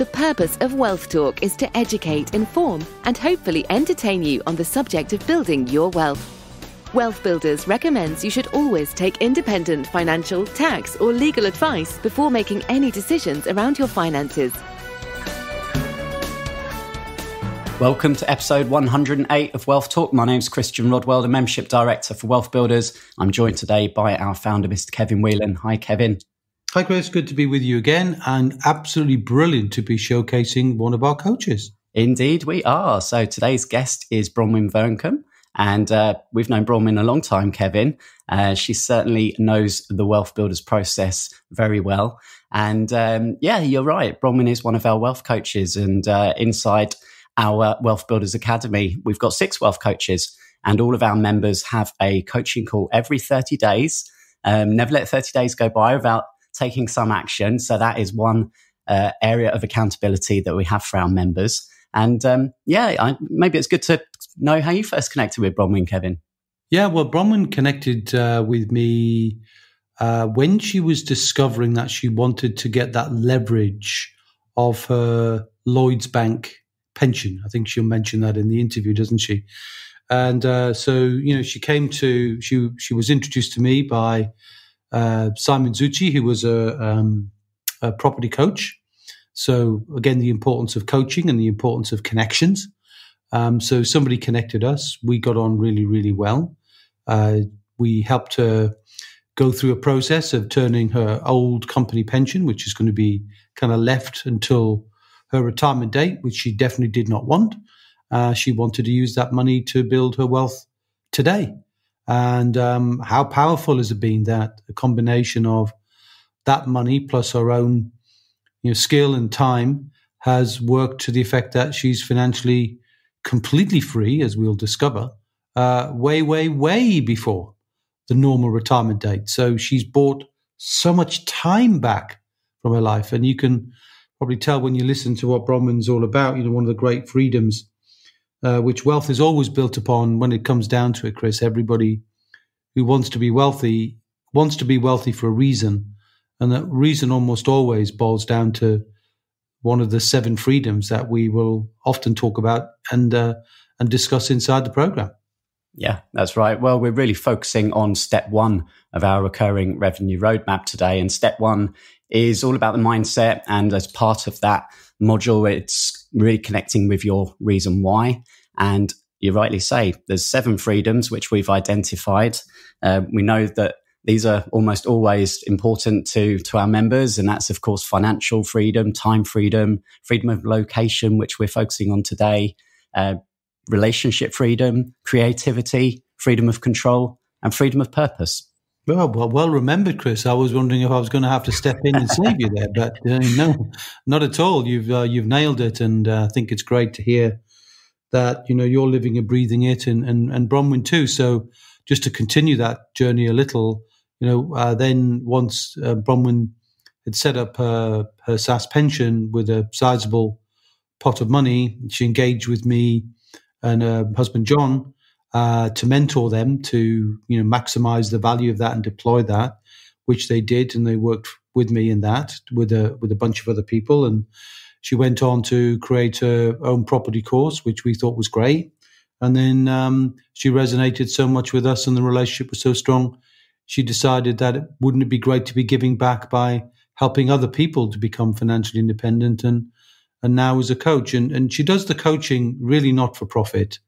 The purpose of Wealth Talk is to educate, inform, and hopefully entertain you on the subject of building your wealth. Wealth Builders recommends you should always take independent financial, tax, or legal advice before making any decisions around your finances. Welcome to episode 108 of Wealth Talk. My name is Christian Rodwell, the Membership Director for Wealth Builders. I'm joined today by our founder, Mr. Kevin Whelan. Hi, Kevin. Hi, Chris. Good to be with you again, and absolutely brilliant to be showcasing one of our coaches. Indeed, we are. So today's guest is Bronwyn Vearncombe, and uh, we've known Bronwyn a long time, Kevin. Uh, she certainly knows the Wealth Builders process very well. And um, yeah, you're right. Bronwyn is one of our wealth coaches, and uh, inside our Wealth Builders Academy. We've got six wealth coaches, and all of our members have a coaching call every 30 days. Um, never let 30 days go by without taking some action. So that is one uh, area of accountability that we have for our members. And um, yeah, I, maybe it's good to know how you first connected with Bronwyn, Kevin. Yeah, well, Bronwyn connected uh, with me uh, when she was discovering that she wanted to get that leverage of her Lloyds Bank pension. I think she'll mention that in the interview, doesn't she? And uh, so, you know, she came to she she was introduced to me by uh, Simon Zutshi, who was a, um, a, property coach. So again, the importance of coaching and the importance of connections. Um, so somebody connected us. We got on really, really well. Uh, we helped her go through a process of turning her old company pension, which is going to be kind of left until her retirement date, which she definitely did not want. Uh, she wanted to use that money to build her wealth today. And um, how powerful has it been that a combination of that money plus her own you know, skill and time has worked to the effect that she's financially completely free, as we'll discover, uh, way, way, way before the normal retirement date. So she's bought so much time back from her life. And you can probably tell when you listen to what Bronwyn's all about. You know, one of the great freedoms uh, which wealth is always built upon when it comes down to it, Chris. Everybody who wants to be wealthy wants to be wealthy for a reason. And that reason almost always boils down to one of the seven freedoms that we will often talk about and uh, and discuss inside the program. Yeah, that's right. Well, we're really focusing on step one of our recurring revenue roadmap today. And step one is all about the mindset. And as part of that module, it's really connecting with your reason why. And you rightly say there's seven freedoms which we've identified. Uh, we know that these are almost always important to to our members, and that's of course financial freedom, time freedom, freedom of location, which we're focusing on today, uh, relationship freedom, creativity, freedom of control, and freedom of purpose. Well, well, well remembered, Chris. I was wondering if I was going to have to step in and save you there, but uh, no, not at all. You've uh, you've nailed it, and uh, I think it's great to hear that you know you're living and breathing it, and and, and Bronwyn too. So just to continue that journey a little, you know, uh, then once uh, Bronwyn had set up her her SSAS pension with a sizable pot of money, she engaged with me and her husband John uh, to mentor them to you know maximize the value of that and deploy that, which they did, and they worked with me in that with a with a bunch of other people. And she went on to create her own property course, which we thought was great. And then um, she resonated so much with us, and the relationship was so strong. She decided that wouldn't it be great to be giving back by helping other people to become financially independent and and now as a coach and and she does the coaching really not for profit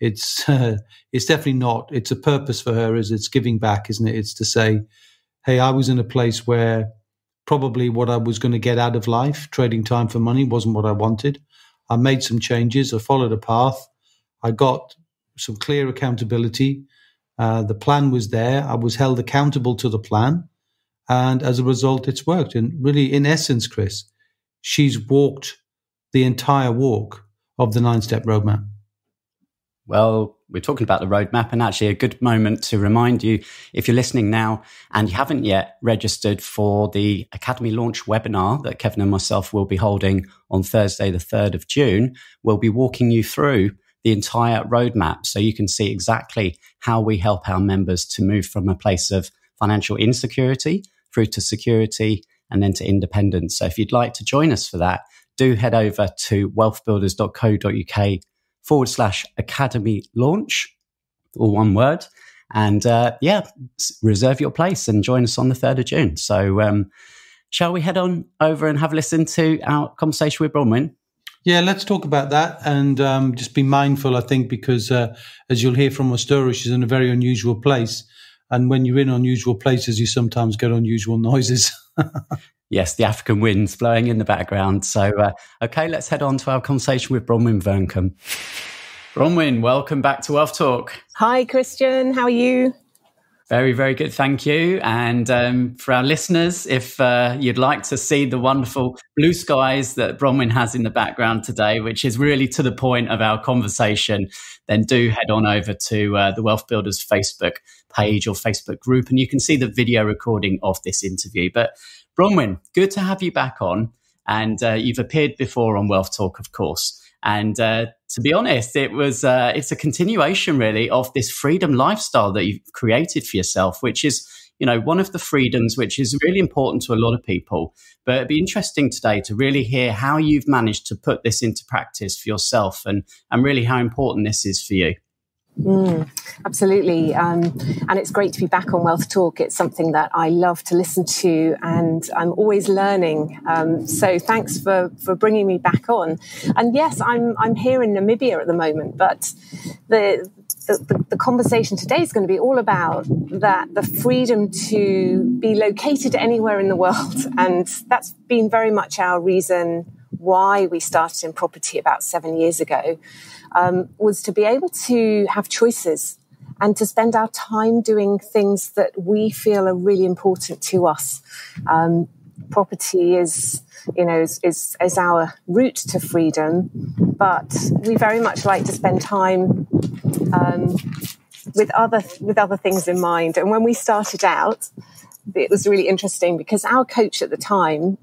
it's uh, it's definitely not. It's a purpose for her as it's giving back, isn't it? It's to say, hey, I was in a place where probably what I was going to get out of life, trading time for money, wasn't what I wanted. I made some changes. I followed a path. I got some clear accountability. Uh, the plan was there. I was held accountable to the plan. And as a result, it's worked. And really, in essence, Chris, she's walked the entire walk of the nine step roadmap. Well, we're talking about the roadmap and actually a good moment to remind you if you're listening now and you haven't yet registered for the Academy launch webinar that Kevin and myself will be holding on Thursday, the 3rd of June, we'll be walking you through the entire roadmap so you can see exactly how we help our members to move from a place of financial insecurity through to security and then to independence. So if you'd like to join us for that, do head over to wealthbuilders.co.uk forward slash academy launch, or one word. And uh, yeah, reserve your place and join us on the 3rd of June. So, um, shall we head on over and have a listen to our conversation with Bronwyn? Yeah, let's talk about that and um, just be mindful, I think, because uh, as you'll hear from story, she's in a very unusual place. And when you're in unusual places, you sometimes get unusual noises. yes, the African winds blowing in the background. So, uh, okay, let's head on to our conversation with Bronwyn Vearncombe. Bronwyn, welcome back to Wealth Talk. Hi, Christian. How are you? Very, very good. Thank you. And um, for our listeners, if uh, you'd like to see the wonderful blue skies that Bronwyn has in the background today, which is really to the point of our conversation, then do head on over to uh, the Wealth Builders Facebook page or Facebook group, and you can see the video recording of this interview. But Bronwyn, good to have you back on. And uh, you've appeared before on Wealth Talk, of course. And uh, to be honest, it was uh, it's a continuation really of this freedom lifestyle that you've created for yourself, which is you know one of the freedoms which is really important to a lot of people. But it'd be interesting today to really hear how you've managed to put this into practice for yourself, and and really how important this is for you. Mm, absolutely. Um, and it's great to be back on Wealth Talk. It's something that I love to listen to and I'm always learning. Um, so thanks for, for bringing me back on. And yes, I'm, I'm here in Namibia at the moment, but the, the, the, conversation today is going to be all about that the freedom to be located anywhere in the world. And that's been very much our reason why we started in property about seven years ago um, was to be able to have choices and to spend our time doing things that we feel are really important to us. Um, property is, you know, is, is, is, our route to freedom, but we very much like to spend time um, with other with other things in mind. And when we started out, it was really interesting because our coach at the time,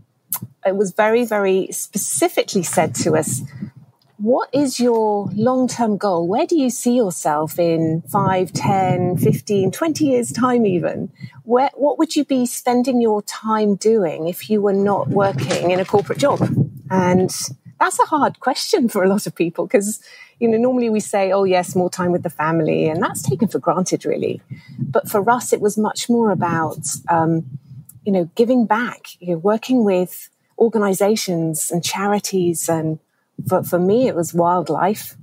it was very very specifically said to us what is your long term goal? Where do you see yourself in 5, 10, 15, 20 years' time, even? Where, what would you be spending your time doing if you were not working in a corporate job? And that's a hard question for a lot of people because, you know, normally we say, oh, yes, more time with the family, and that's taken for granted, really. But for us, it was much more about, um, you know, giving back, you know, working with organizations and charities and for, for me, it was wildlife.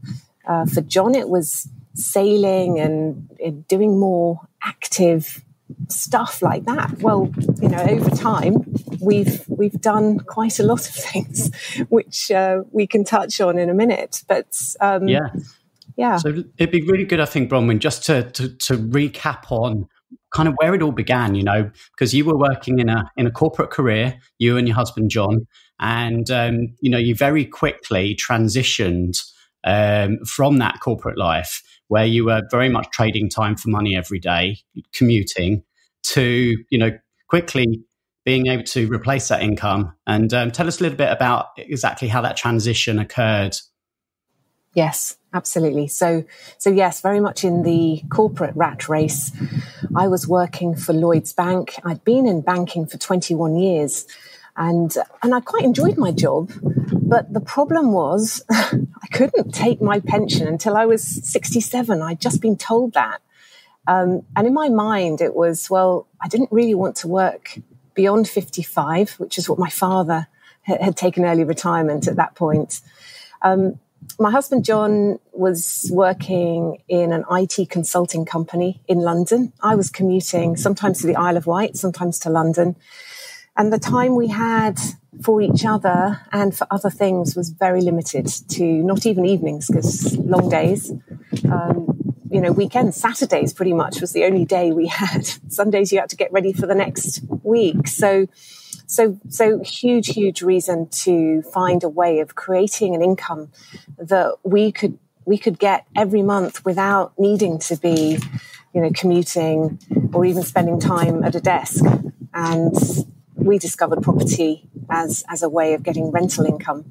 Uh, for John, it was sailing and, and doing more active stuff like that. Well, you know, over time, we've we've done quite a lot of things, which uh, we can touch on in a minute. But um, yeah, yeah. So it'd be really good, I think, Bronwyn, just to, to to recap on kind of where it all began. You know, because you were working in a in a corporate career, you and your husband John, and um, you know you very quickly transitioned um, from that corporate life where you were very much trading time for money every day, commuting, to you know quickly being able to replace that income. And um, tell us a little bit about exactly how that transition occurred. Yes, absolutely. So, so yes, very much in the corporate rat race. I was working for Lloyd's Bank. I'd been in banking for 21 years and and I quite enjoyed my job. But the problem was I couldn't take my pension until I was 67. I'd just been told that. Um, and in my mind, it was, well, I didn't really want to work beyond 55, which is what my father had, had taken early retirement at that point. Um, my husband John was working in an IT consulting company in London. I was commuting sometimes to the Isle of Wight, sometimes to London. And the time we had for each other and for other things was very limited to not even evenings because long days. Um, you know, weekends, Saturdays pretty much was the only day we had. Sundays you had to get ready for the next week. So, so, so huge, huge reason to find a way of creating an income that we could, we could get every month without needing to be, you know, commuting or even spending time at a desk. And we discovered property as as a way of getting rental income.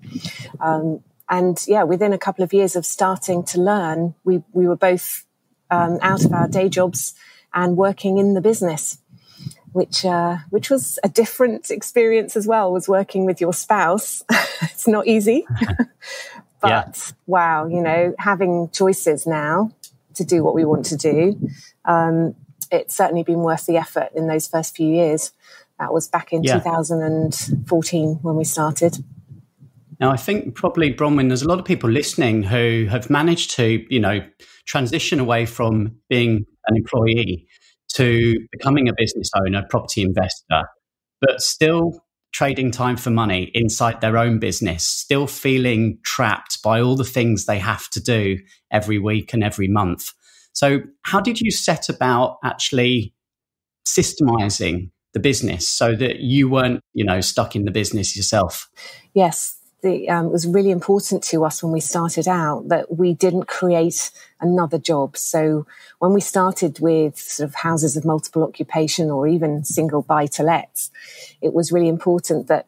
Um, and yeah, within a couple of years of starting to learn, we we were both um, out of our day jobs and working in the business, which uh, which was a different experience as well. Was working with your spouse. it's not easy, but yeah. wow, you know, having choices now to do what we want to do. Um, it's certainly been worth the effort in those first few years. That was back in yeah. 2014 when we started. Now, I think probably Bronwyn, there's a lot of people listening who have managed to, you know, transition away from being an employee to becoming a business owner, property investor, but still trading time for money inside their own business, still feeling trapped by all the things they have to do every week and every month. So, how did you set about actually systemizing the business so that you weren't, you know, stuck in the business yourself? Yes, the, um, it was really important to us when we started out that we didn't create another job. So when we started with sort of houses of multiple occupation or even single buy to lets, it was really important that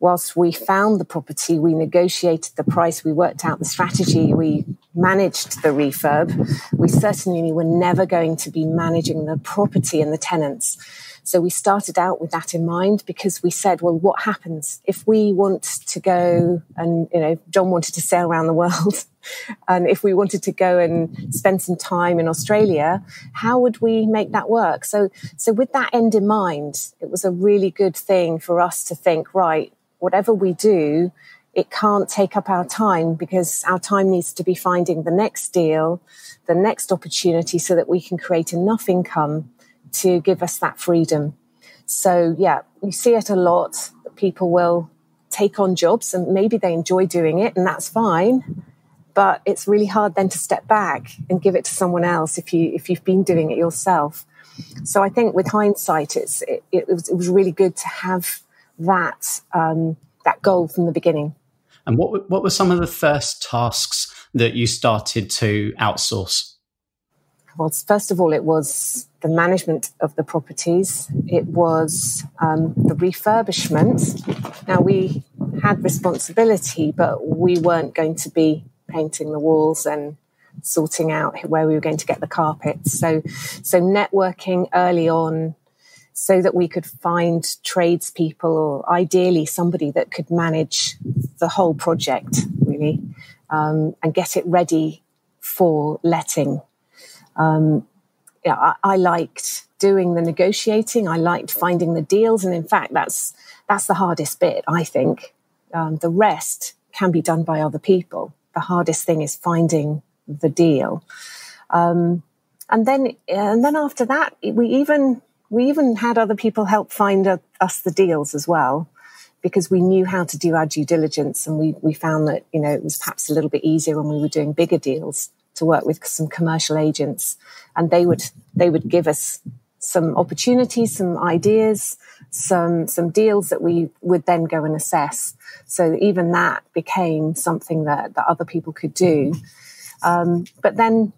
whilst we found the property, we negotiated the price, we worked out the strategy, we managed the refurb. We certainly were never going to be managing the property and the tenants. So we started out with that in mind because we said, well, what happens if we want to go and, you know, John wanted to sail around the world. and if we wanted to go and spend some time in Australia, how would we make that work? So, so with that end in mind, it was a really good thing for us to think, right, whatever we do, it can't take up our time because our time needs to be finding the next deal, the next opportunity so that we can create enough income to give us that freedom. So, yeah, you see it a lot. People will take on jobs and maybe they enjoy doing it, and that's fine. But it's really hard then to step back and give it to someone else if you if you've been doing it yourself. So I think with hindsight, it's it, it, was, it was really good to have that um, that goal from the beginning. And what what were some of the first tasks that you started to outsource? Well, first of all, it was the management of the properties. It was um, the refurbishment. Now we had responsibility, but we weren't going to be painting the walls and sorting out where we were going to get the carpets. So, so networking early on so that we could find tradespeople or ideally somebody that could manage the whole project really um, and get it ready for letting um, yeah, I, I, liked doing the negotiating. I liked finding the deals, and in fact, that's that's the hardest bit. I think um, the rest can be done by other people. The hardest thing is finding the deal, um, and then and then after that, we even we even had other people help find a, us the deals as well because we knew how to do our due diligence and we, we found that you know it was perhaps a little bit easier when we were doing bigger deals to work with some commercial agents, and they would they would give us some opportunities, some ideas, some some deals that we would then go and assess. So even that became something that that other people could do. Um, but then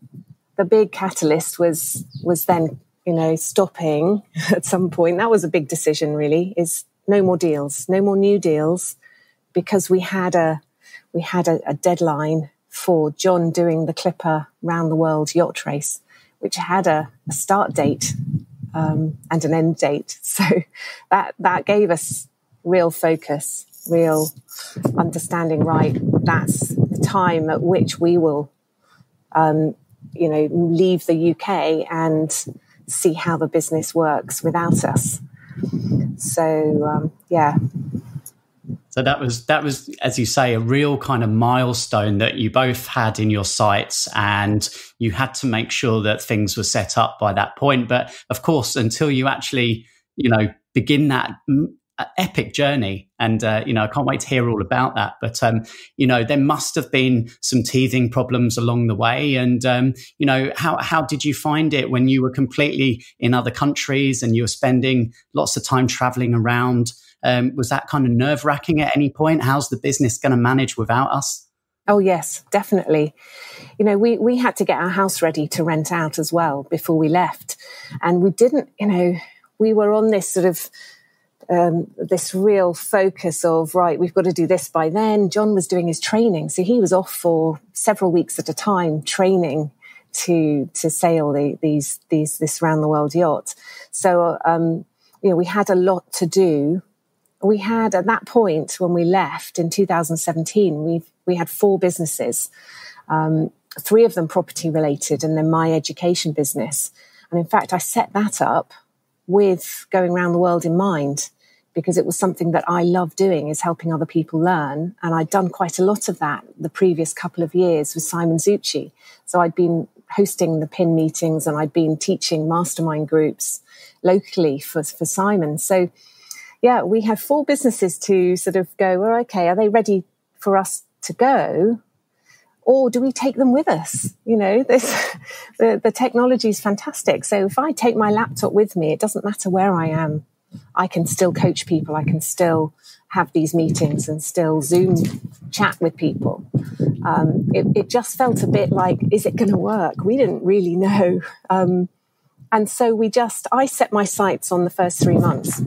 the big catalyst was was then you know stopping at some point. That was a big decision, really. Is no more deals, no more new deals, because we had a we had a, a deadline for John doing the Clipper round the world yacht race, which had a, a start date um, and an end date. So that that gave us real focus, real understanding. Right, that's the time at which we will, um, you know, leave the UK and see how the business works without us. So um, yeah, so that was that was, as you say, a real kind of milestone that you both had in your sights, and you had to make sure that things were set up by that point. But of course, until you actually, you know, begin that epic journey, and uh, you know, I can't wait to hear all about that. But um, you know, there must have been some teething problems along the way, and um, you know, how how did you find it when you were completely in other countries and you were spending lots of time traveling around? Um, was that kind of nerve wracking at any point? How's the business going to manage without us? Oh yes, definitely. You know, we we had to get our house ready to rent out as well before we left, and we didn't. You know, we were on this sort of um, this real focus of right, we've got to do this by then. John was doing his training, so he was off for several weeks at a time training to to sail the, these these this round the world yacht. So um, you know, we had a lot to do. We had at that point when we left in 2017, we we had four businesses, um, three of them property related, and then my education business. And in fact, I set that up with going around the world in mind because it was something that I love doing is helping other people learn. And I'd done quite a lot of that the previous couple of years with Simon Zutshi. So I'd been hosting the PIN meetings and I'd been teaching mastermind groups locally for, for Simon. So yeah, we have four businesses to sort of go, well, okay, are they ready for us to go? Or do we take them with us? You know, this, the, the technology is fantastic. So if I take my laptop with me, it doesn't matter where I am. I can still coach people. I can still have these meetings and still Zoom chat with people. Um, it, it, just felt a bit like, is it going to work? We didn't really know. Um, and so we just, I set my sights on the first three months.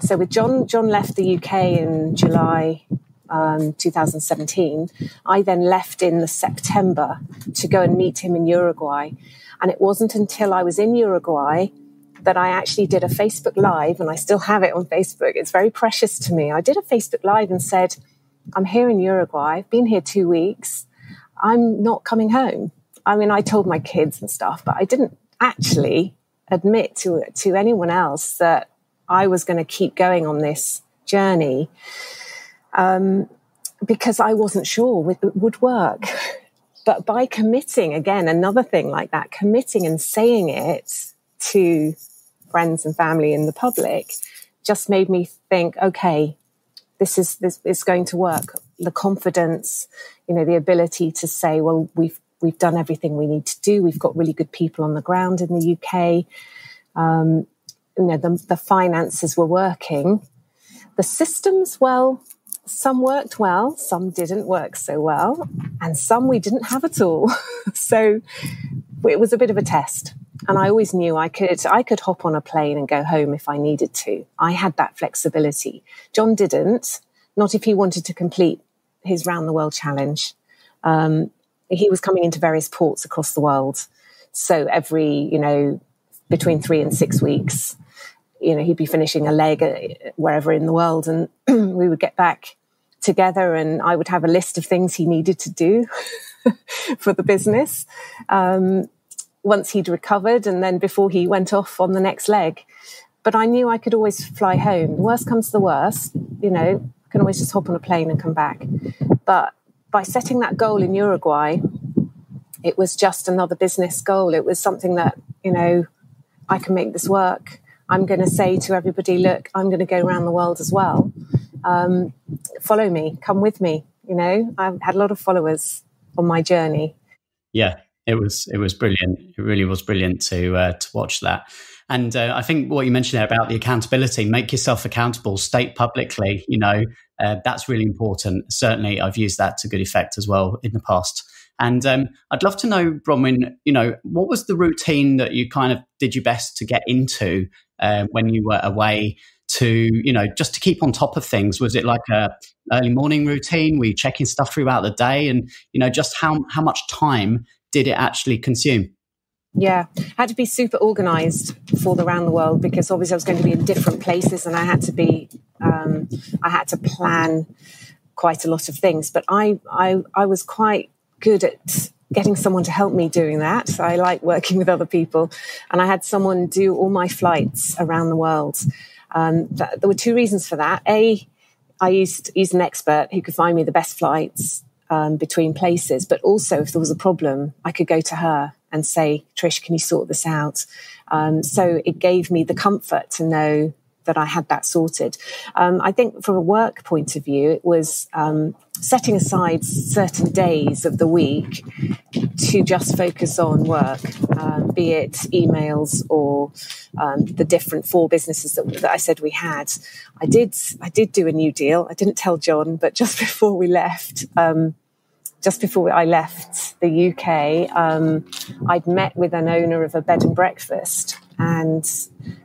So with John, John left the UK in July um, 2017. I then left in the September to go and meet him in Uruguay. And it wasn't until I was in Uruguay that I actually did a Facebook Live, and I still have it on Facebook. It's very precious to me. I did a Facebook Live and said, I'm here in Uruguay. I've been here two weeks. I'm not coming home. I mean, I told my kids and stuff, but I didn't actually admit to, to anyone else that I was going to keep going on this journey um, because I wasn't sure it would work. But by committing, again, another thing like that, committing and saying it to friends and family and the public just made me think, okay, this is this is going to work. The confidence, you know, the ability to say, well, we've we've done everything we need to do. We've got really good people on the ground in the UK. Um, you know, the, the finances were working. The systems, well, some worked well, some didn't work so well, and some we didn't have at all. so it was a bit of a test. And I always knew I could I could hop on a plane and go home if I needed to. I had that flexibility. John didn't, not if he wanted to complete his round the world challenge. Um, he was coming into various ports across the world. So every, you know, between three and six weeks, you know, he'd be finishing a leg uh, wherever in the world and we would get back together and I would have a list of things he needed to do for the business. Um, once he'd recovered and then before he went off on the next leg. But I knew I could always fly home. The worst comes to the worst, you know, I can always just hop on a plane and come back. But by setting that goal in Uruguay, it was just another business goal. It was something that, you know, I can make this work. I'm going to say to everybody, look, I'm going to go around the world as well. Um, follow me, come with me. You know, I've had a lot of followers on my journey. Yeah, it was it was brilliant. It really was brilliant to uh, to watch that. And uh, I think what you mentioned there about the accountability, make yourself accountable, state publicly, you know, uh, that's really important. Certainly, I've used that to good effect as well in the past. And um, I'd love to know, Bronwyn, you know, what was the routine that you kind of did your best to get into uh, when you were away to, you know, just to keep on top of things? Was it like a early morning routine? Were you checking stuff throughout the day? And, you know, just how, how much time did it actually consume? Yeah, I had to be super organized for the round the world because obviously I was going to be in different places and I had to be, um, I had to plan quite a lot of things. But I, I, I was quite good at getting someone to help me doing that. I like working with other people. And I had someone do all my flights around the world. Um, th- there were two reasons for that. A, I used, used an expert who could find me the best flights um, between places, but also if there was a problem, I could go to her and say, Trish, can you sort this out? Um, so it gave me the comfort to know that I had that sorted. Um, I think from a work point of view, it was um, setting aside certain days of the week to just focus on work, um, be it emails or um, the different four businesses that, that, I said we had. I did, I did do a new deal. I didn't tell John, but just before we left, um, just before I left the UK, um, I'd met with an owner of a bed and breakfast and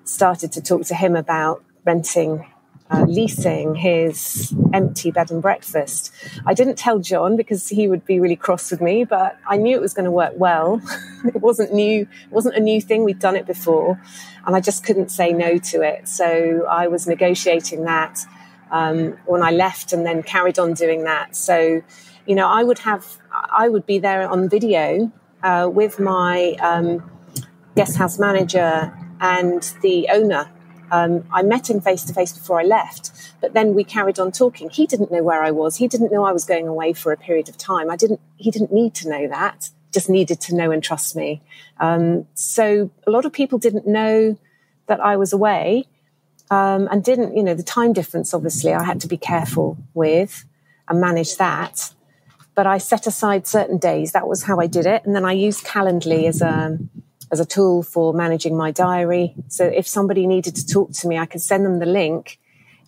started to talk to him about renting uh, leasing his empty bed and breakfast. I didn't tell John because he would be really cross with me, but I knew it was going to work well. it wasn't new, it wasn't a new thing. We'd done it before, and I just couldn't say no to it. So I was negotiating that um, when I left, and then carried on doing that. So, you know, I would have, I would be there on video uh, with my um, guest house manager and the owner um, I met him face to face before I left, but then we carried on talking. He didn't know where I was. He didn't know I was going away for a period of time. I didn't. He didn't need to know that. Just needed to know and trust me. Um, so a lot of people didn't know that I was away, um, and didn't. You know, the time difference. Obviously, I had to be careful with and manage that. But I set aside certain days. That was how I did it, and then I used Calendly as a as a tool for managing my diary. So if somebody needed to talk to me, I could send them the link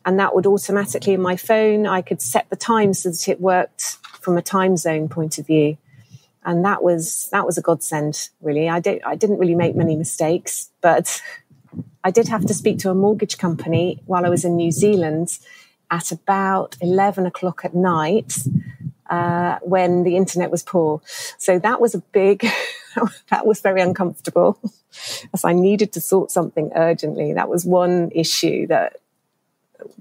and that would automatically in my phone, I could set the time so that it worked from a time zone point of view. And that was, that was a godsend, really. I I didn't really make many mistakes, but I did have to speak to a mortgage company while I was in New Zealand at about 11 o'clock at night uh, when the internet was poor. So that was a big, that was very uncomfortable as I needed to sort something urgently. That was one issue that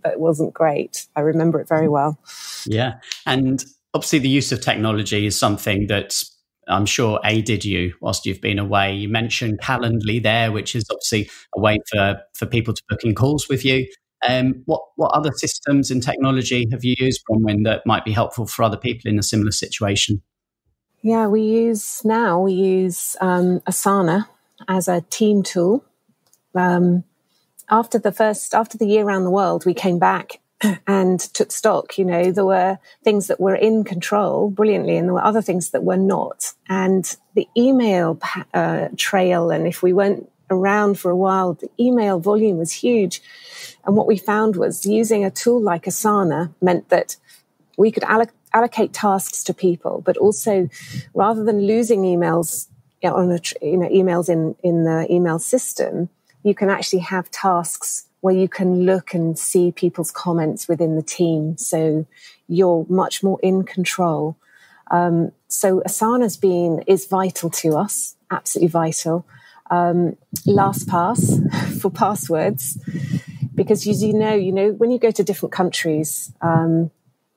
that wasn't great. I remember it very well. Yeah. And obviously the use of technology is something that I'm sure aided you whilst you've been away. You mentioned Calendly there, which is obviously a way for, for people to book in calls with you. Um, what what other systems and technology have you used, Bronwyn, that might be helpful for other people in a similar situation? Yeah, we use now we use um, Asana as a team tool. Um, after the first after the year around the world, we came back and took stock. You know, there were things that were in control brilliantly, and there were other things that were not. And the email uh, trail, and if we weren't around for a while, the email volume was huge. And what we found was using a tool like Asana meant that we could alloc- allocate tasks to people, but also rather than losing emails on a, you know, emails in, in the email system, you can actually have tasks where you can look and see people's comments within the team. So you're much more in control. Um, so Asana's been, is vital to us, absolutely vital. Um, LastPass for passwords because as you know, you know, when you go to different countries, um,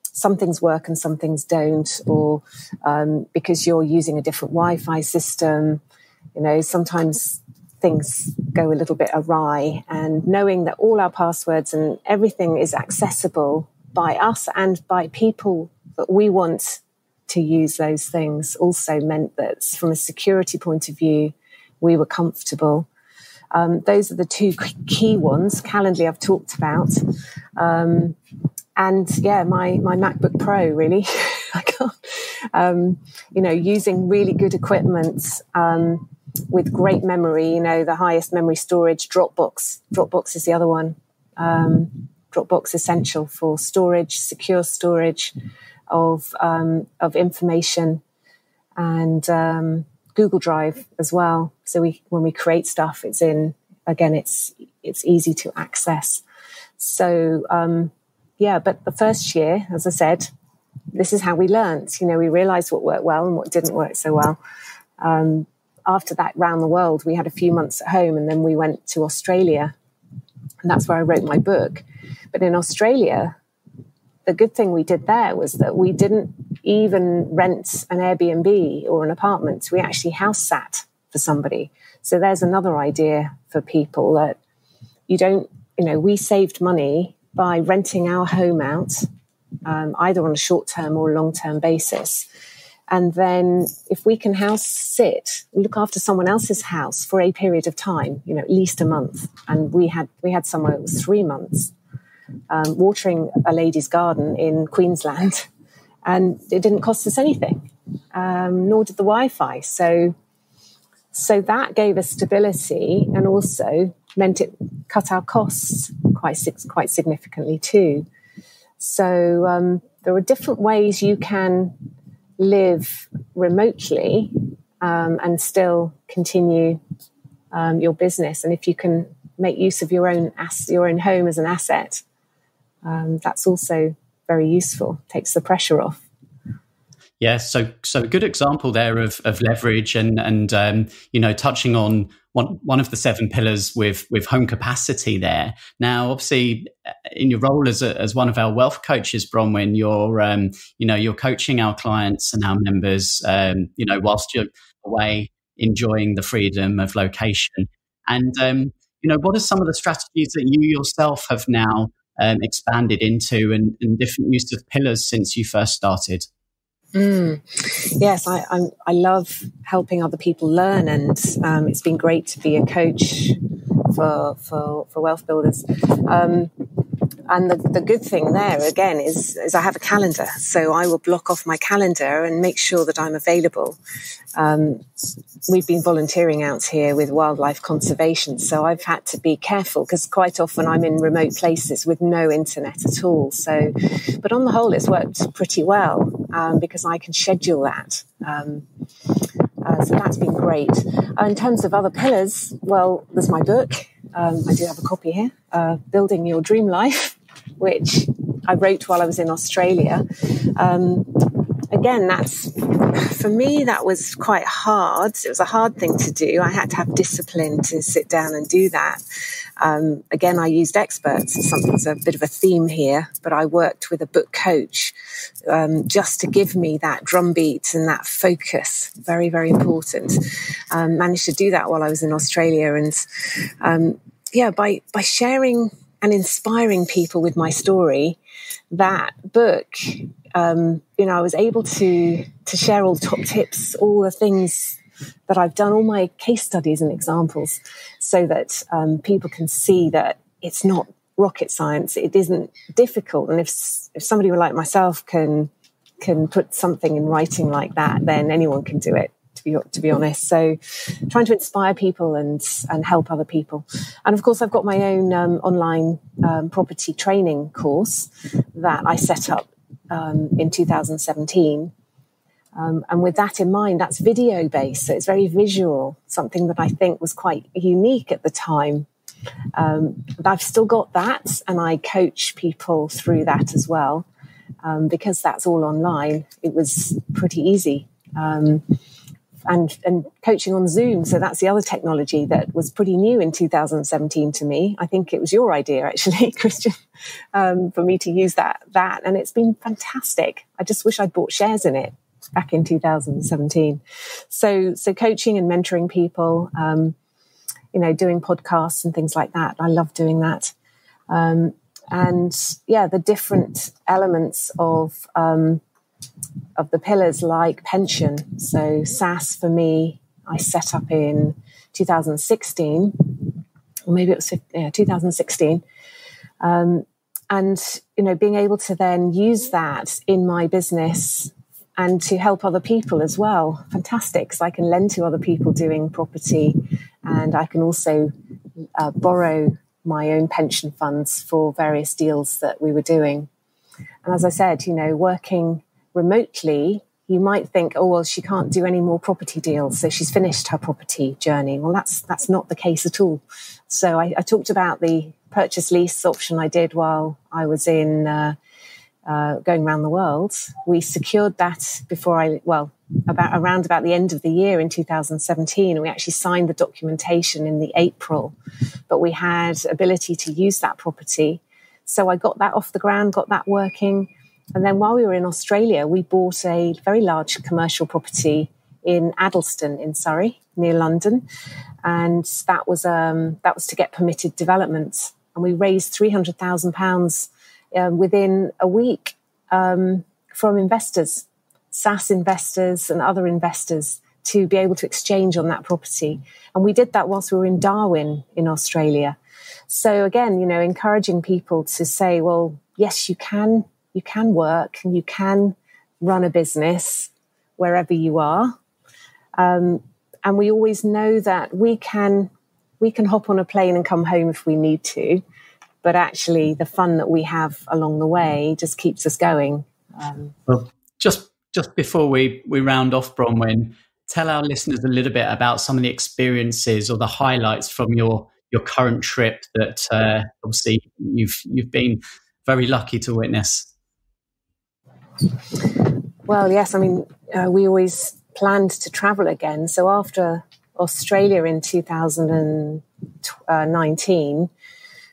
some things work and some things don't, or um, because you're using a different Wi-Fi system, you know, sometimes things go a little bit awry. And knowing that all our passwords and everything is accessible by us and by people that we want to use those things also meant that from a security point of view, we were comfortable. Um, those are the two key ones. Calendly, I've talked about. Um, and yeah, my, my MacBook Pro, really. I can't, um, you know, using really good equipment um, with great memory, you know, the highest memory storage, Dropbox. Dropbox is the other one. Um, Dropbox essential for storage, secure storage of, um, of information and Google Drive as well. So we, when we create stuff, it's in, again, it's, it's easy to access. So, um, yeah, but the first year, as I said, this is how we learned. You know, we realized what worked well and what didn't work so well. Um, after that round the world, we had a few months at home and then we went to Australia. And that's where I wrote my book. But in Australia, the good thing we did there was that we didn't even rent an Airbnb or an apartment. We actually house sat for somebody. So there's another idea for people that you don't, you know, we saved money by renting our home out, um, either on a short term or long term basis. And then if we can house sit, look after someone else's house for a period of time, you know, at least a month. And we had, we had somewhere it was three months um, watering a lady's garden in Queensland, and it didn't cost us anything, um, nor did the Wi-Fi. So, so that gave us stability, and also meant it cut our costs quite quite significantly too. So um, there are different ways you can live remotely um, and still continue um, your business. And if you can make use of your own your own home as an asset, Um, that's also very useful, takes the pressure off. Yeah, so so a good example there of of leverage and and um, you know touching on one one of the seven pillars with with home capacity there. Now, obviously, uh, in your role as a, as one of our wealth coaches, Bronwyn, you're um, you know you're coaching our clients and our members, um, you know, whilst you're away enjoying the freedom of location. And um, you know, what are some of the strategies that you yourself have now um, expanded into and, and different use of pillars since you first started? Mm. Yes, I, I'm, i love helping other people learn, and um, it's been great to be a coach for for, for wealth builders. Um, and the, the good thing there again is is I have a calendar, so I will block off my calendar and make sure that I'm available. Um, we've been volunteering out here with wildlife conservation, so I've had to be careful because quite often I'm in remote places with no internet at all. So, but on the whole, it's worked pretty well um, because I can schedule that. Um, uh, so that's been great. Uh, in terms of other pillars, well, there's my book. Um, I do have a copy here, uh, Building Your Dream Life, which I wrote while I was in Australia. Um, again, that's for me, that was quite hard. It was a hard thing to do. I had to have discipline to sit down and do that. Um, again, I used experts. Something's a bit of a theme here, but I worked with a book coach um, just to give me that drumbeat and that focus. Very, very important. Um, managed to do that while I was in Australia, and um, yeah, by by sharing and inspiring people with my story, that book, um, you know, I was able to to share all top tips, all the things that I've done, all my case studies and examples, so that um, people can see that it's not rocket science. It isn't difficult, and if if somebody like myself can can put something in writing like that, then anyone can do it to be to be honest. So, trying to inspire people and and help other people, and of course, I've got my own um, online um, property training course that I set up um, in 2017. Um, and with that in mind, that's video based, so it's very visual. Something that I think was quite unique at the time. Um, I've still got that, and I coach people through that as well. Um, because that's all online, it was pretty easy. Um, and, and coaching on Zoom. So that's the other technology that was pretty new in 2017 to me. I think it was your idea, actually, Christian, um, for me to use that, that. And it's been fantastic. I just wish I'd bought shares in it back in 2017. So, so coaching and mentoring people, um, you know, doing podcasts and things like that. I love doing that. Um, and yeah, the different elements of, um, of the pillars like pension. So SSAS for me, I set up in 2016, or maybe it was yeah, 2016. Um, and you know, being able to then use that in my business and to help other people as well, fantastic. Because I can lend to other people doing property, and I can also uh, borrow my own pension funds for various deals that we were doing. And as I said, you know, working remotely, you might think, oh well, she can't do any more property deals, so she's finished her property journey. Well, that's that's not the case at all. So I, I talked about the purchase lease option I did while I was in uh, uh, going around the world. We secured that before I well about around about the end of the year in 2017 and we actually signed the documentation in the April but we had ability to use that property so I got that off the ground got that working and then while we were in Australia, we bought a very large commercial property in Addlestone in Surrey, near London, and that was um, that was to get permitted development. And we raised three hundred thousand um, pounds within a week um, from investors, SSAS investors, and other investors to be able to exchange on that property. And we did that whilst we were in Darwin in Australia. So again, you know, encouraging people to say, well, yes, you can you can work and you can run a business wherever you are. Um, and we always know that we can we can hop on a plane and come home if we need to, but actually the fun that we have along the way just keeps us going. Um, well, just just before we we round off, Bronwyn, tell our listeners a little bit about some of the experiences or the highlights from your your current trip that uh, obviously you've you've been very lucky to witness. Well, yes. I mean, uh, we always planned to travel again. So after Australia in 2019,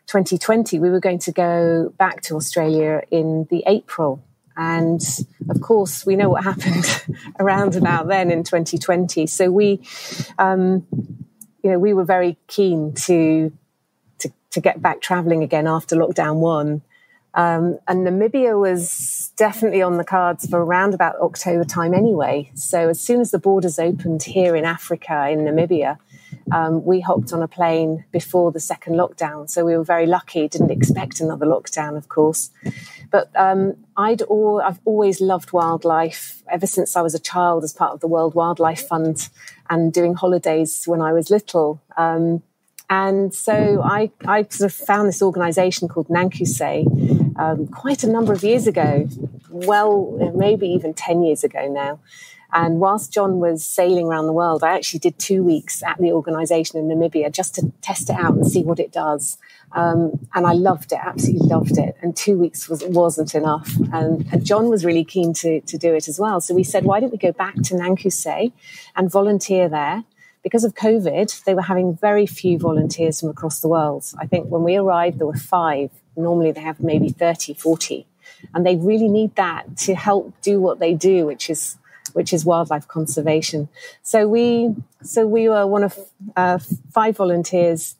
2020, we were going to go back to Australia in the April. And of course, we know what happened around about then in 2020. So we, um, you know, we were very keen to, to, to get back traveling again after lockdown one. Um, and Namibia was definitely on the cards for around about October time anyway. So as soon as the borders opened here in Africa, in Namibia, um, we hopped on a plane before the second lockdown. So we were very lucky, didn't expect another lockdown, of course. But um, I'd all, I've always loved wildlife ever since I was a child as part of the World Wildlife Fund and doing holidays when I was little. Um, and so I, I sort of found this organization called Nankuse um, quite a number of years ago, well, maybe even 10 years ago now. And whilst John was sailing around the world, I actually did two weeks at the organization in Namibia just to test it out and see what it does. Um, and I loved it, absolutely loved it. And two weeks was, wasn't enough. And, and, John was really keen to, to do it as well. So we said, why don't we go back to Nankuse and volunteer there? Because of COVID, they were having very few volunteers from across the world. I think when we arrived, there were five. Normally they have maybe 30, 40. And they really need that to help do what they do, which is which is wildlife conservation. So we so we were one of uh, five volunteers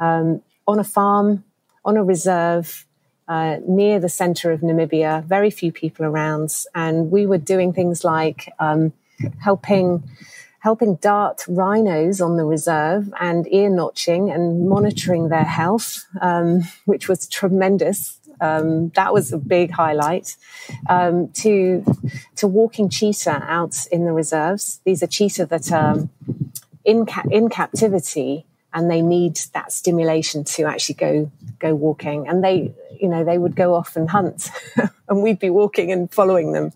um, on a farm on a reserve uh, near the center of Namibia. Very few people around, and we were doing things like um, helping helping dart rhinos on the reserve and ear notching and monitoring their health, um, which was tremendous. Um, that was a big highlight. Um, to to walking cheetah out in the reserves. These are cheetah that are in ca- in captivity and they need that stimulation to actually go go walking. And they you know they would go off and hunt, and we'd be walking and following them,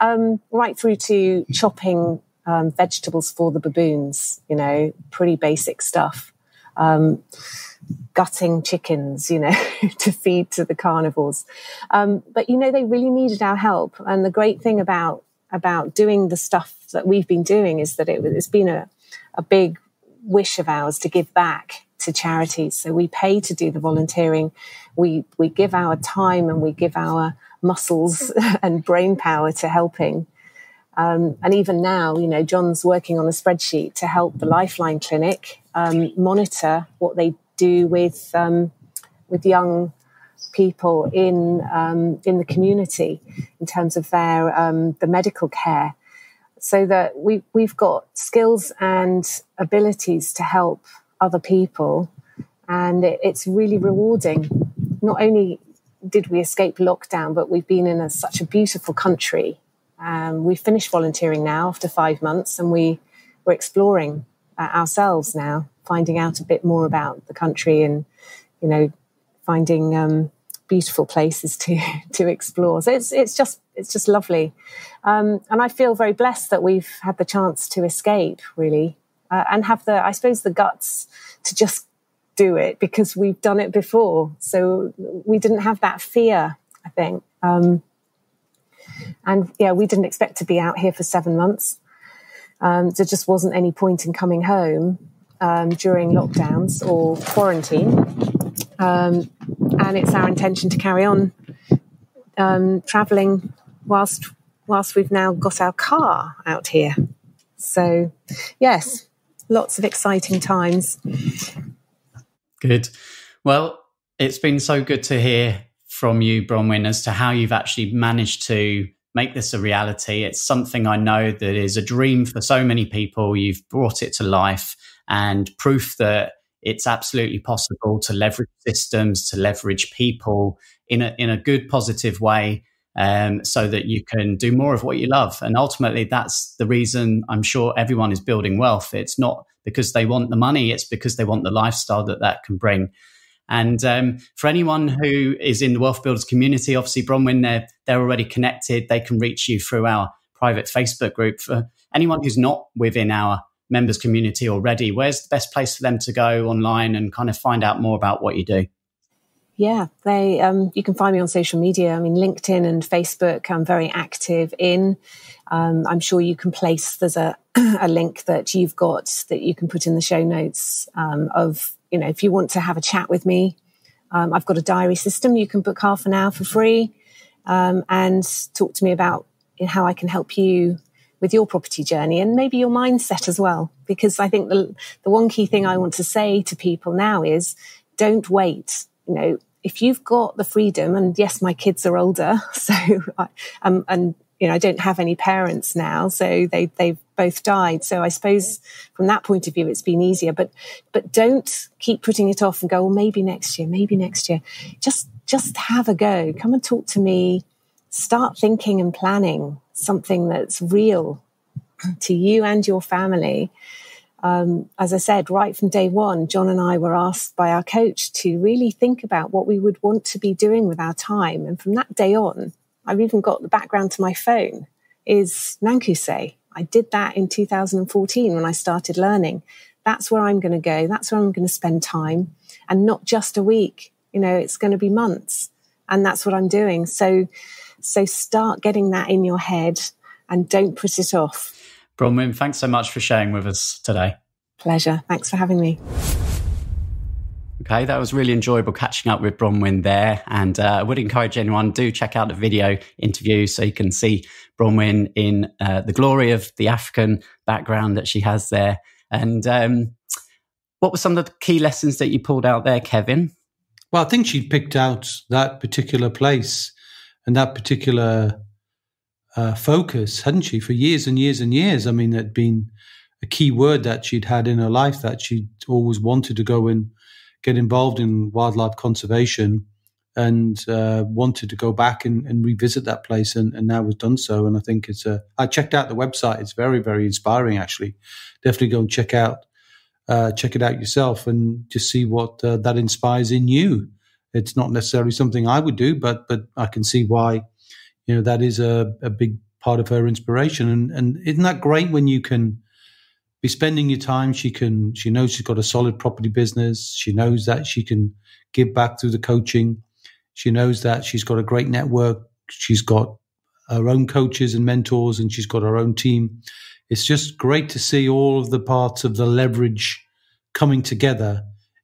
um, right through to chopping um, vegetables for the baboons. You know, pretty basic stuff. Um, gutting chickens, you know, to feed to the carnivores. Um, but you know, they really needed our help. And the great thing about about doing the stuff that we've been doing is that it, it's been a, a big wish of ours to give back to charities. So we pay to do the volunteering. We we give our time and we give our muscles and brain power to helping. Um, and even now, you know, John's working on a spreadsheet to help the Lifeline Clinic um, monitor what they do with um, with young people in um, in the community in terms of their um, the medical care, so that we we've got skills and abilities to help other people, and it, it's really rewarding. Not only did we escape lockdown, but we've been in a, such a beautiful country. Um, we finished volunteering now after five months, and we we're exploring uh, ourselves now finding out a bit more about the country and, you know, finding um, beautiful places to to explore. So it's it's just it's just lovely, um, and I feel very blessed that we've had the chance to escape really uh, and have the I suppose the guts to just do it because we've done it before. So we didn't have that fear. I think. Um, and yeah, we didn't expect to be out here for seven months. Um, there just wasn't any point in coming home um, during lockdowns or quarantine. Um, and it's our intention to carry on um, traveling whilst whilst we've now got our car out here. So, yes, lots of exciting times. Good. Well, it's been so good to hear from you, Bronwyn, as to how you've actually managed to make this a reality. It's something I know that is a dream for so many people. You've brought it to life and proof that it's absolutely possible to leverage systems, to leverage people in a, in a good, positive way. Um, so that you can do more of what you love. And ultimately, that's the reason I'm sure everyone is building wealth. It's not because they want the money, it's because they want the lifestyle that that can bring. And um, for anyone who is in the Wealth Builders community, obviously, Bronwyn, they're, they're already connected. They can reach you through our private Facebook group. For anyone who's not within our members community already, where's the best place for them to go online and kind of find out more about what you do? Yeah, they. Um, you can find me on social media. I mean, LinkedIn and Facebook. I'm very active in. Um, I'm sure you can place. There's a a link that you've got that you can put in the show notes um, of you know if you want to have a chat with me. Um, I've got a diary system. You can book half an hour for free um, and talk to me about how I can help you with your property journey and maybe your mindset as well. Because I think the the one key thing I want to say to people now is don't wait you know, if you've got the freedom, and yes, my kids are older, so I, um, and you know, I don't have any parents now, so they they've both died. So I suppose from that point of view, it's been easier. But but don't keep putting it off and go, well, maybe next year, maybe next year. Just just have a go. Come and talk to me. Start thinking and planning something that's real to you and your family um, as I said, right from day one, John and I were asked by our coach to really think about what we would want to be doing with our time. And from that day on, I've even got the background to my phone is Nankuse. I did that in 2014 when I started learning. That's where I'm going to go. That's where I'm going to spend time and not just a week. You know, it's going to be months and that's what I'm doing. So, so start getting that in your head and don't put it off Bronwyn, thanks so much for sharing with us today. Pleasure. Thanks for having me. Okay, that was really enjoyable catching up with Bronwyn there. And uh, I would encourage anyone do check out the video interview so you can see Bronwyn in uh, the glory of the African background that she has there. And um, what were some of the key lessons that you pulled out there, Kevin? Well, I think she picked out that particular place and that particular uh, focus, hadn't she, for years and years and years? I mean, it'd been a key word that she'd had in her life that she'd always wanted to go and get involved in wildlife conservation and uh, wanted to go back and, and revisit that place and, and, now has done so. And I think it's a, I checked out the website. It's very, very inspiring, actually. Definitely go and check out, uh, check it out yourself and just see what uh, that inspires in you. It's not necessarily something I would do, but, but I can see why you know that is a, a big part of her inspiration and and isn't that great when you can be spending your time. She can she knows she's got a solid property business. She knows that she can give back through the coaching. She knows that she's got a great network. She's got her own coaches and mentors and she's got her own team. It's just great to see all of the parts of the leverage coming together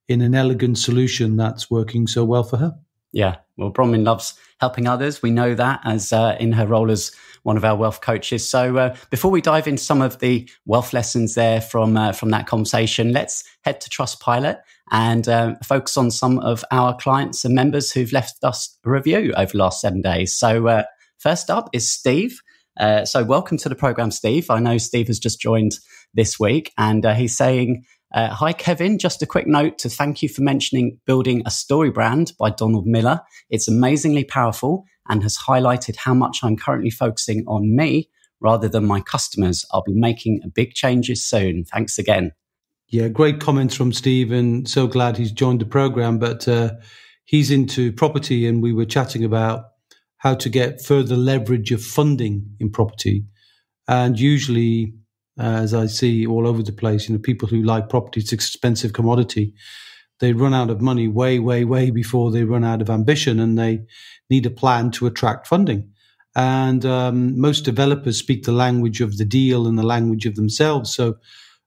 in an elegant solution that's working so well for her yeah well bronwyn loves helping others. We know that as uh, in her role as one of our wealth coaches. So uh, before we dive into some of the wealth lessons there from uh, from that conversation, let's head to Trustpilot and uh, focus on some of our clients and members who've left us a review over the last seven days. So uh, first up is Steve. Uh, so welcome to the program, Steve. I know Steve has just joined this week, and he's saying. Uh, hi, Kevin. Just a quick note to thank you for mentioning Building a Story Brand by Donald Miller. It's amazingly powerful and has highlighted how much I'm currently focusing on me rather than my customers. I'll be making big changes soon. Thanks again. Yeah, great comments from Steve, and so glad he's joined the program. But uh, he's into property, and we were chatting about how to get further leverage of funding in property. And usually, as I see all over the place. You know, people who like property, it's expensive commodity. They run out of money way, way, way before they run out of ambition, and they need a plan to attract funding. And um, most developers speak the language of the deal and the language of themselves. So,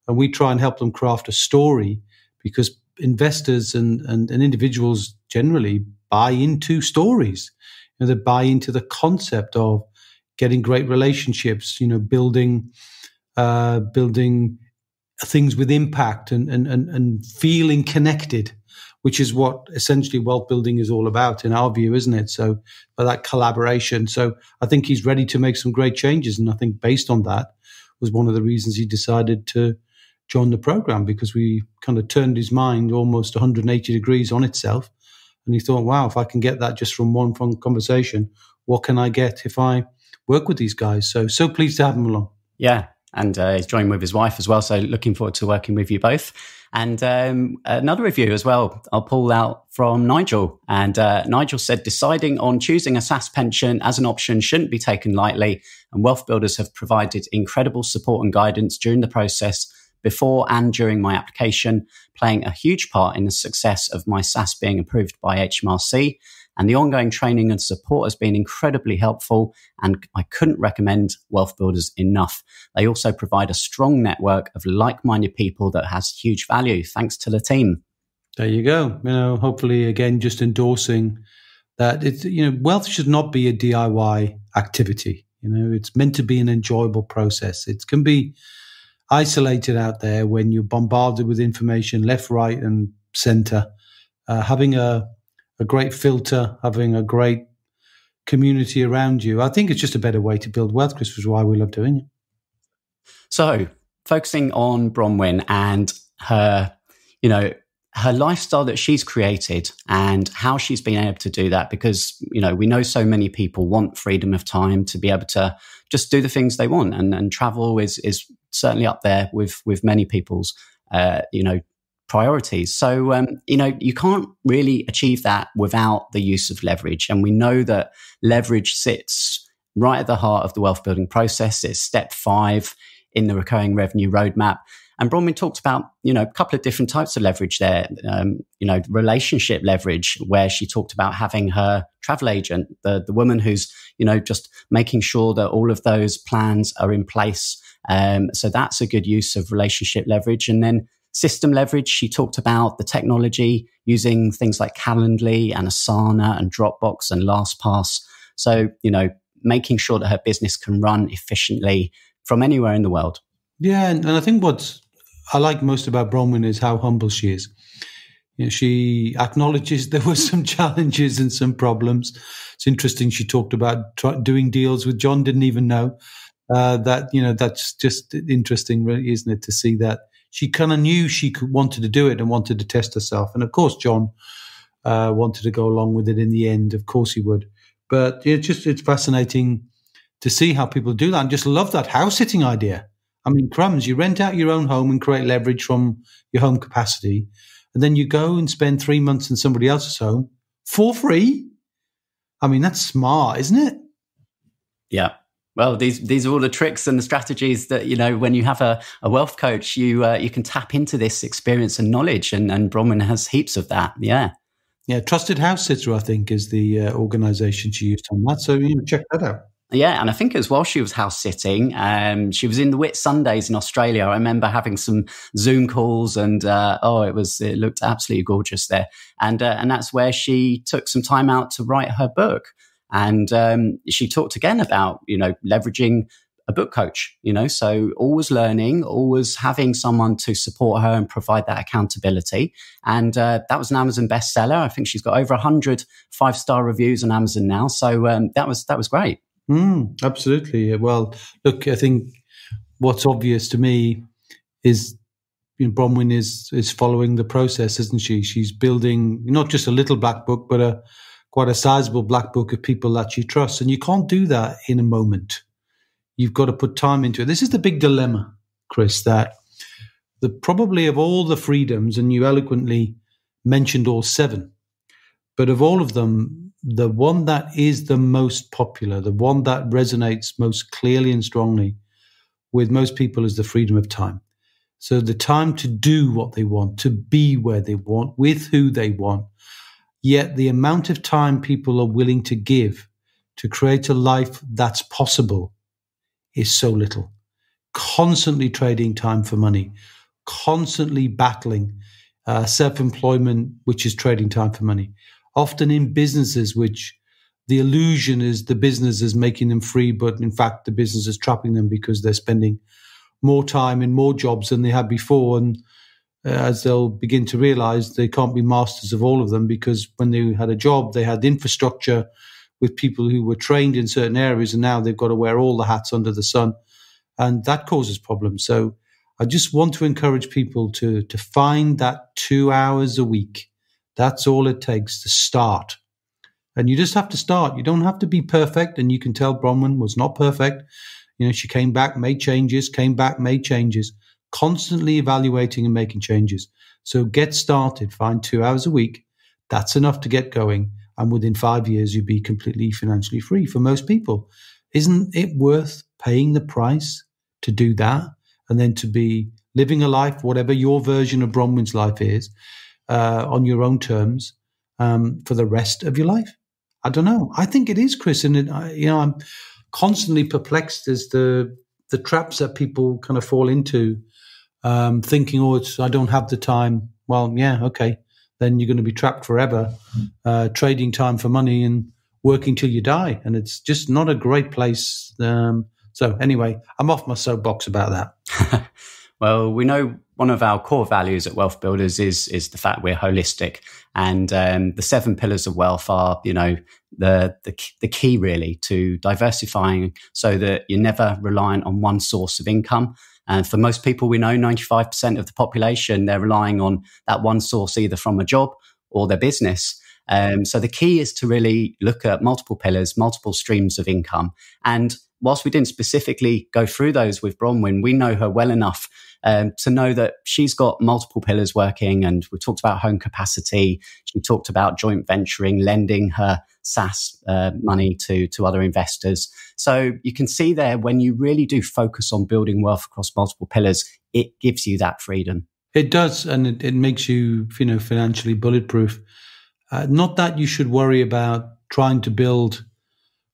and we try and help them craft a story because investors and, and, and individuals generally buy into stories. You know, they buy into the concept of getting great relationships, you know, building uh, building things with impact and, and, and, and feeling connected, which is what essentially wealth building is all about in our view, isn't it? So, by that collaboration. So, I think he's ready to make some great changes. And I think based on that was one of the reasons he decided to join the program because we kind of turned his mind almost 180 degrees on itself. And he thought, wow, if I can get that just from one conversation, what can I get if I work with these guys? So, so pleased to have him along. Yeah, and uh, he's joined with his wife as well. So looking forward to working with you both. And um, another review as well, I'll pull out from Nigel. And uh, Nigel said, deciding on choosing a SSAS pension as an option shouldn't be taken lightly. And wealth builders have provided incredible support and guidance during the process, before and during my application, playing a huge part in the success of my SSAS being approved by HMRC. And the ongoing training and support has been incredibly helpful, and I couldn't recommend Wealth Builders enough. They also provide a strong network of like minded people that has huge value. Thanks to the team. There you go. You know, hopefully, again, just endorsing that it's, you know, wealth should not be a DIY activity. You know, it's meant to be an enjoyable process. It can be isolated out there when you're bombarded with information left, right, and center. Uh, having a a great filter, having a great community around you. I think it's just a better way to build wealth, Chris, which is why we love doing it. So, focusing on Bronwyn and her, you know, her lifestyle that she's created and how she's been able to do that because you know we know so many people want freedom of time to be able to just do the things they want and, and travel is is certainly up there with with many people's uh, you know priorities. So, um, you know, you can't really achieve that without the use of leverage. And we know that leverage sits right at the heart of the wealth building process. It's step five in the recurring revenue roadmap. And Bronwyn talked about, you know, a couple of different types of leverage there. Um, you know, relationship leverage, where she talked about having her travel agent, the, the woman who's, you know, just making sure that all of those plans are in place. Um, so that's a good use of relationship leverage. And then system leverage. She talked about the technology using things like Calendly and Asana and Dropbox and LastPass. So, you know, making sure that her business can run efficiently from anywhere in the world. Yeah. And, I think what I like most about Bronwyn is how humble she is. You know, she acknowledges there were some challenges and some problems. It's interesting. She talked about doing deals with John, didn't even know. Uh, that you know that's just interesting, really, isn't it, to see that she kind of knew she could, wanted to do it and wanted to test herself. And of course, John uh, wanted to go along with it in the end. Of course, he would. But it's just it's fascinating to see how people do that. And just love that house sitting idea. I mean, crumbs. You rent out your own home and create leverage from your home capacity, and then you go and spend three months in somebody else's home for free. I mean, that's smart, isn't it? Yeah, well, these these are all the tricks and the strategies that you know when you have a, a wealth coach, you uh, you can tap into this experience and knowledge, and and Bronwyn has heaps of that. Yeah, yeah. Trusted House Sitter, I think, is the uh, organisation she used on that. So you know, check that out. Yeah, and I think as well she was house sitting. Um, she was in the Whitsundays in Australia. I remember having some Zoom calls, and uh, oh, it was it looked absolutely gorgeous there. And uh, and that's where she took some time out to write her book. And um, she talked again about, you know, leveraging a book coach, you know, so always learning, always having someone to support her and provide that accountability. And uh, that was an Amazon bestseller. I think she's got over 100 five star reviews on Amazon now. So um, that was that was great. Mm, absolutely. Well, look, I think what's obvious to me is you know, Bronwyn is is following the process, isn't she? She's building not just a little black book, but a quite a sizable black book of people that you trust. And you can't do that in a moment. You've got to put time into it. This is the big dilemma, Chris, that the probably of all the freedoms, and you eloquently mentioned all seven, but of all of them, the one that is the most popular, the one that resonates most clearly and strongly with most people is the freedom of time. So the time to do what they want, to be where they want, with who they want, Yet the amount of time people are willing to give to create a life that's possible is so little. Constantly trading time for money, constantly battling uh, self employment, which is trading time for money. Often in businesses, which the illusion is the business is making them free, but in fact, the business is trapping them because they're spending more time in more jobs than they had before. And uh, as they'll begin to realize they can't be masters of all of them because when they had a job, they had infrastructure with people who were trained in certain areas, and now they've got to wear all the hats under the sun, and that causes problems. So I just want to encourage people to to find that two hours a week. That's all it takes to start. And you just have to start. You don't have to be perfect. And you can tell Bronwyn was not perfect. You know, she came back, made changes, came back, made changes constantly evaluating and making changes. So get started, find two hours a week. That's enough to get going. And within five years, you'd be completely financially free for most people. Isn't it worth paying the price to do that and then to be living a life, whatever your version of Bronwyn's life is, uh, on your own terms um, for the rest of your life. I don't know. I think it is, Chris, and it, you know, I'm constantly perplexed as the the traps that people kind of fall into, um, thinking, "Oh, it's I don't have the time." Well, yeah, okay, then you're going to be trapped forever, uh, trading time for money and working till you die, and it's just not a great place. Um, so anyway, I'm off my soapbox about that. well, we know one of our core values at Wealth Builders is is the fact we're holistic, and um, the seven pillars of wealth are, you know, the, the the key really to diversifying, so that you're never reliant on one source of income. And for most people, we know 95% of the population they're relying on that one source either from a job or their business. Um, so the key is to really look at multiple pillars, multiple streams of income, and whilst we didn't specifically go through those with Bronwyn, we know her well enough um, to know that she's got multiple pillars working. And we talked about home capacity. She talked about joint venturing, lending her SSAS uh, money to, to other investors. So you can see there when you really do focus on building wealth across multiple pillars, it gives you that freedom. It does, and it, it makes you, you know, financially bulletproof. Uh, not that you should worry about trying to build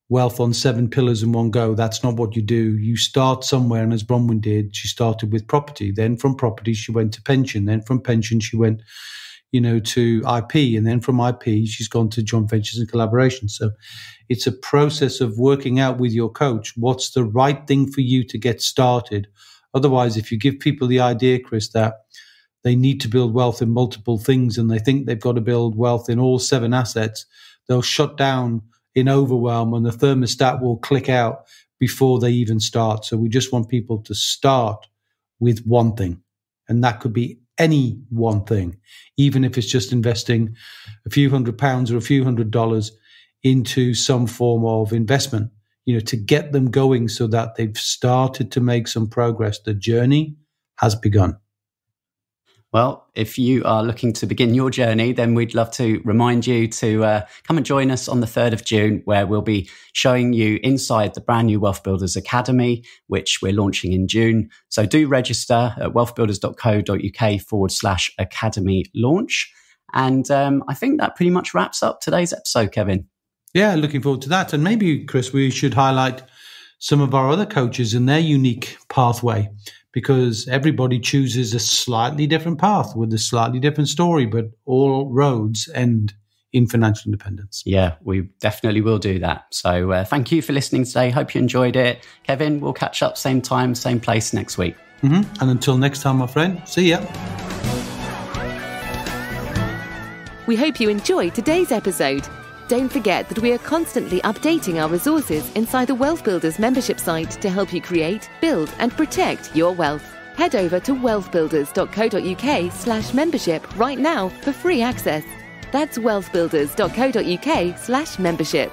wealth on seven pillars in one go. That's not what you do. You start somewhere, and as Bronwyn did, she started with property. Then from property, she went to pension. Then from pension, she went, you know, to IP, and then from IP, she's gone to joint ventures and collaboration. So it's a process of working out with your coach what's the right thing for you to get started. Otherwise, if you give people the idea, Chris, that they need to build wealth in multiple things and they think they've got to build wealth in all seven assets, they'll shut down in overwhelm and the thermostat will click out before they even start. So we just want people to start with one thing. And that could be any one thing, even if it's just investing a few hundred pounds or a few hundred dollars into some form of investment, you know, to get them going so that they've started to make some progress. The journey has begun. Well, if you are looking to begin your journey, then we'd love to remind you to uh, come and join us on the 3rd of June, where we'll be showing you inside the brand new Wealth Builders Academy, which we're launching in June. So do register at wealthbuilders.co.uk forward slash academy launch. And um, I think that pretty much wraps up today's episode, Kevin. Yeah, looking forward to that. And maybe, Chris, we should highlight some of our other coaches and their unique pathway because everybody chooses a slightly different path with a slightly different story, but all roads end in financial independence. Yeah, we definitely will do that. So uh, thank you for listening today. Hope you enjoyed it. Kevin, we'll catch up same time, same place next week. Mm-hmm. And until next time, my friend, see ya. We hope you enjoyed today's episode. Don't forget that we are constantly updating our resources inside the Wealth Builders membership site to help you create, build, and protect your wealth. Head over to wealthbuilders.co.uk slash membership right now for free access. That's wealthbuilders.co.uk slash membership.